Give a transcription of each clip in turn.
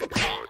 Hot.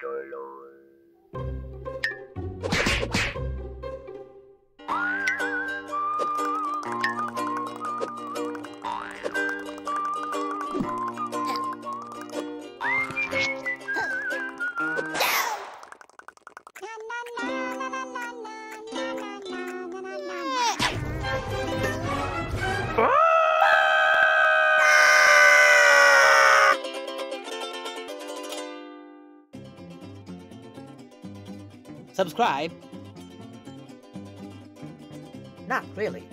Hello. Subscribe. Not really.